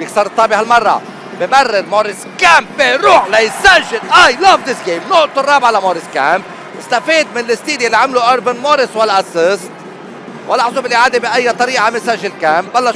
بيكسر الطابة هالمرة. بمرر موريس كامب بيروح ليسجل. I love this game نقطة الرابعة لموريس كامب. استفاد من ال steal اللي عمله أربن موريس وال assist. ولاحظوا بالإعادة بأي طريقة عم يسجل كامب. بلشوا